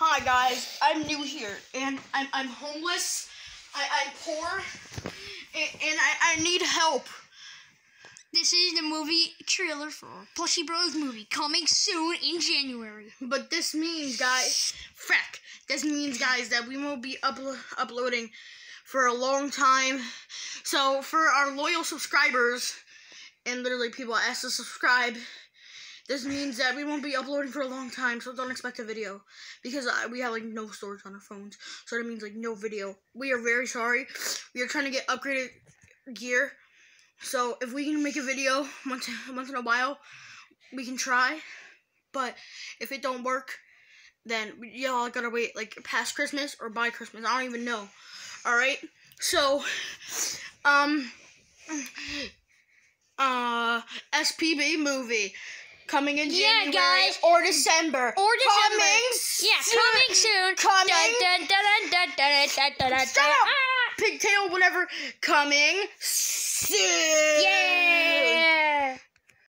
Hi guys, I'm new here, and I'm I'm homeless. I, I'm poor, and, and I, I need help. This is the movie trailer for Plushy Bros movie coming soon in January. But this means, guys, feck. This means, guys, that we won't be uplo- uploading for a long time. So for our loyal subscribers, and literally people ask to subscribe, this means that we won't be uploading for a long time. So don't expect a video because uh, we have like no storage on our phones. So that means like no video. We are very sorry. We are trying to get upgraded gear. So if we can make a video once once in a while, we can try. But if it don't work, then y'all gotta wait like past Christmas or by Christmas. I don't even know. All right. So, um, uh, SPB movie coming in Yeah, guys. or December. Or December. Coming Yeah, soon. coming soon. Coming. Dun, dun! Pigtail, whatever. Coming soon. Yeah.